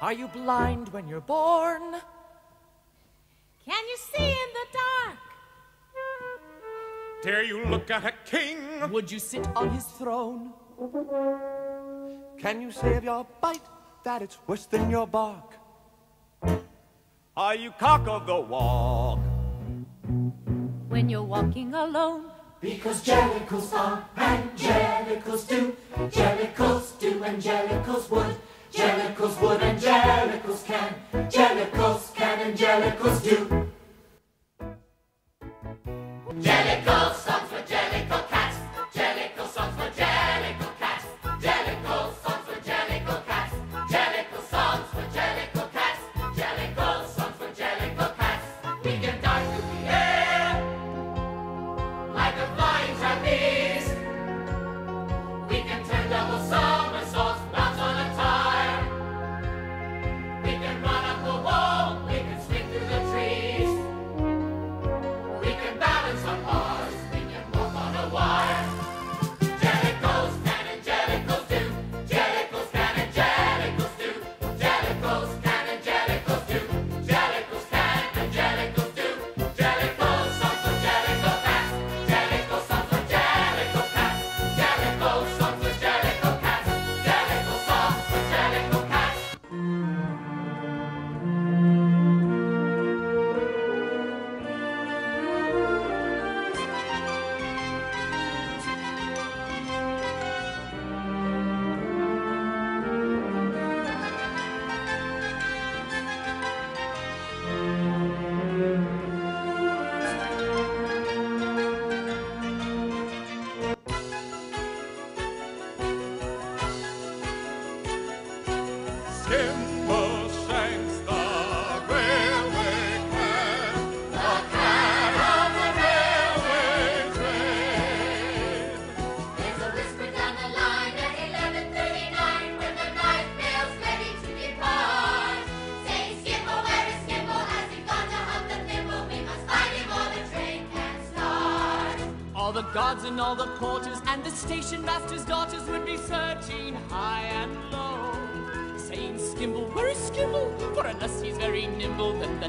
Are you blind when you're born? Can you see in the dark? Dare you look at a king? Would you sit on his throne? Can you say of your bite that it's worse than your bark? Are you cock of the walk? When you're walking alone? Because jellicles are and jellicles do, jellicles do and jellicles would, the guards and all the porters and the station master's daughters would be searching high and low, saying, Skimble, where is Skimble? For unless he's very nimble, then the